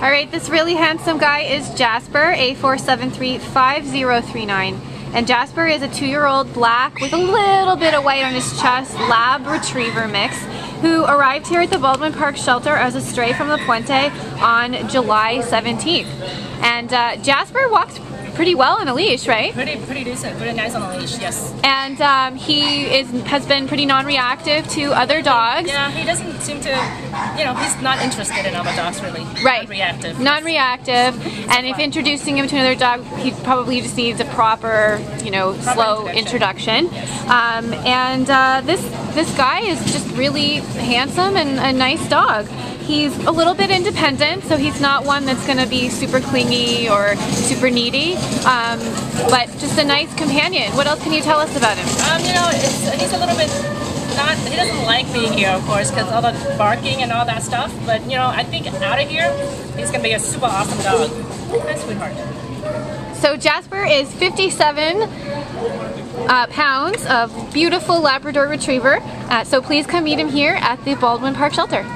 All right, this really handsome guy is Jasper, A4735039. And Jasper is a two-year-old black with a little bit of white on his chest, lab retriever mix, who arrived here at the Baldwin Park shelter as a stray from La Puente on July 17th. And uh, Jasper walked pretty well on a leash, right? Pretty, pretty decent. Pretty nice on a leash. Yes. And um, he is has been pretty non-reactive to other dogs. Yeah, he doesn't seem to. You know, he's not interested in other dogs really. Right. Non-reactive. Non-reactive, and if introducing him to another dog, he probably just needs a proper, you know, Proper slow introduction. introduction. Um, and uh, this this guy is just really handsome and a nice dog. He's a little bit independent, so he's not one that's going to be super clingy or super needy, um, but just a nice companion. What else can you tell us about him? Um, you know, it's, he's a little bit not. He doesn't like being here, of course, because all the barking and all that stuff. But you know, I think out of here, he's gonna be a super awesome dog. Nice sweetheart. So Jasper is 57 uh, pounds of beautiful Labrador Retriever. Uh, so please come meet him here at the Baldwin Park Shelter.